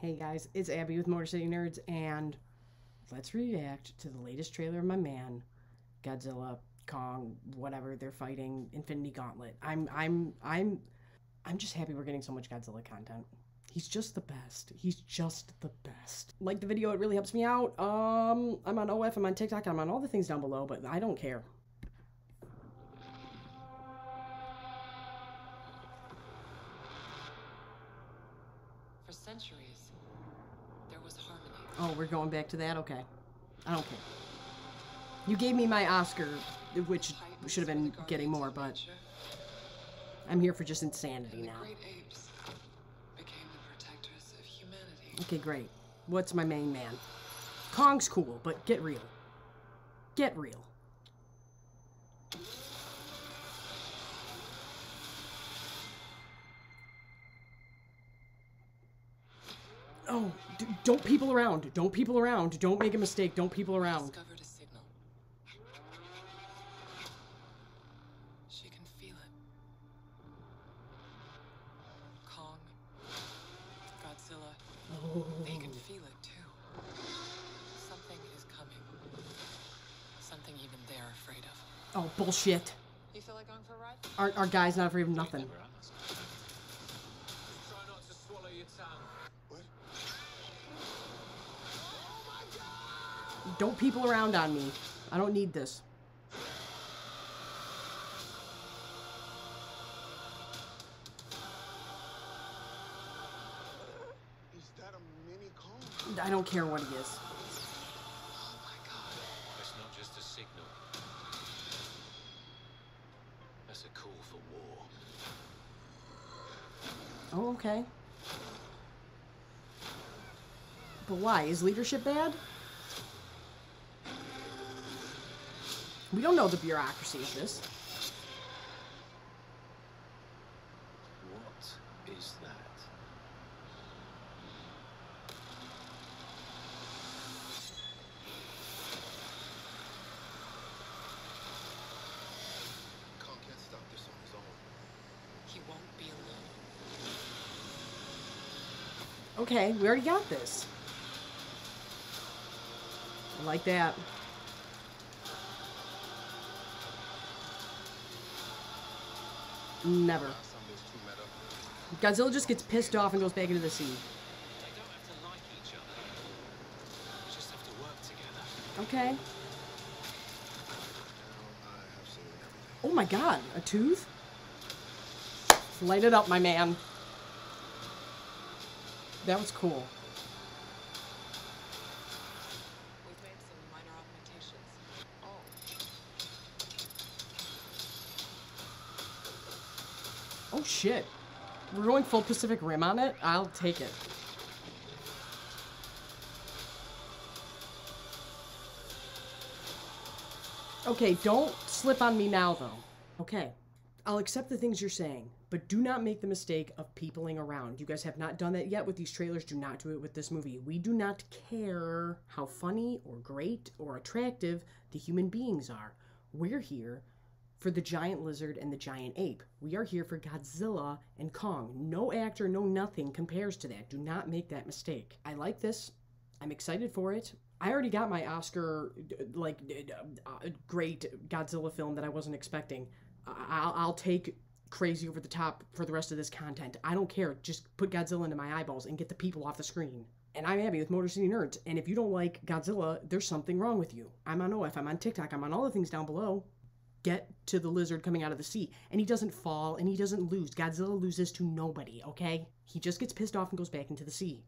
Hey guys, it's Abby with Motor City Nerds, and let's react to the latest trailer of my man, Godzilla, Kong, whatever they're fighting, Infinity Gauntlet. I'm, I'm, I'm, I'm just happy we're getting so much Godzilla content. He's just the best. He's just the best. Like the video, it really helps me out. Um, I'm on OF, I'm on TikTok, I'm on all the things down below, but I don't care. Centuries, there was harmony. Oh, we're going back to that? Okay. I don't care. You gave me my Oscar, which should have been getting more, but I'm here for just insanity now. great apes became the protectors of humanity. Okay, great. What's my main man? Kong's cool, but get real. Get real. Oh, d- don't people around. Don't people around. Don't make a mistake. Don't people around. Discovered a signal. She can feel it. Kong, Godzilla, Oh, they can oh. feel it too. Something is coming. Something even they're afraid of. oh bullshit. You feel like going for a ride? Our, our guy's not afraid of nothing. Try not to swallow your tongue. Don't people around on me. I don't need this. Is that a mini Kong? I don't care what he is. Oh my god. That's not just a signal. That's a call for war. Oh, okay. But why? Is leadership bad? We don't know the bureaucracy of this. What is that? Kong can't stop this on his own. He won't be alone. Okay, we already got this. I like that. Never. Godzilla just gets pissed off and goes back into the sea. Okay. Oh my god, a tooth? Light it up, my man. That was cool. Oh, shit. We're going full Pacific Rim on it? I'll take it. Okay, don't slip on me now though. Okay. I'll accept the things you're saying, but do not make the mistake of peopling around. You guys have not done that yet with these trailers. Do not do it with this movie. We do not care how funny or great or attractive the human beings are. We're here for the giant lizard and the giant ape. We are here for Godzilla and Kong. No actor, no nothing compares to that. Do not make that mistake. I like this. I'm excited for it. I already got my Oscar, like, uh, great Godzilla film that I wasn't expecting. I'll, I'll take crazy over the top for the rest of this content. I don't care. Just put Godzilla into my eyeballs and get the people off the screen. And I'm Abby with Motor City Nerds. And if you don't like Godzilla, there's something wrong with you. I'm on OF, I'm on TikTok, I'm on all the things down below get to the lizard coming out of the sea. And he doesn't fall and he doesn't lose. Godzilla loses to nobody, okay? He just gets pissed off and goes back into the sea.